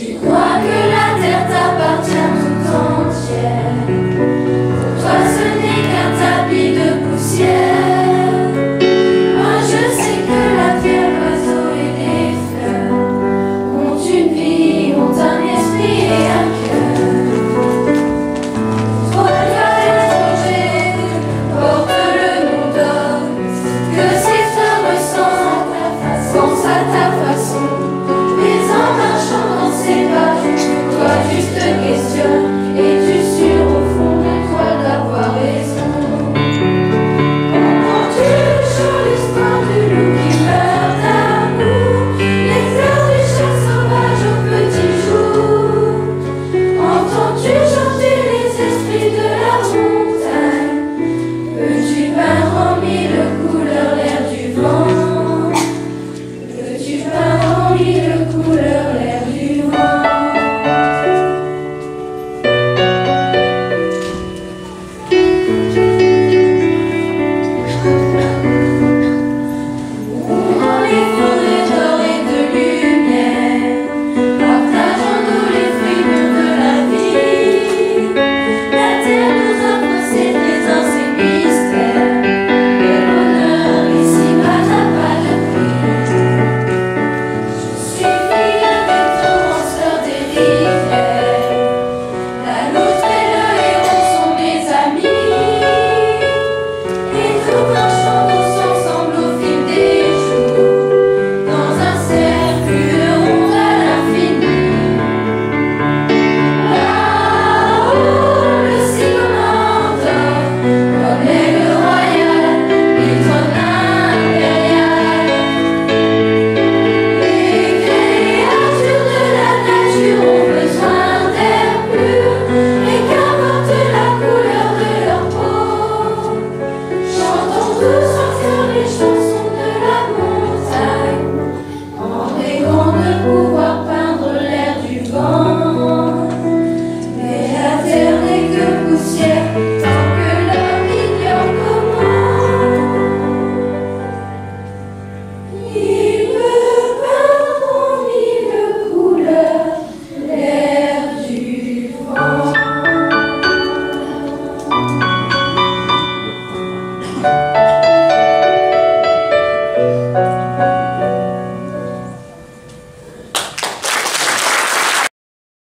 She Thank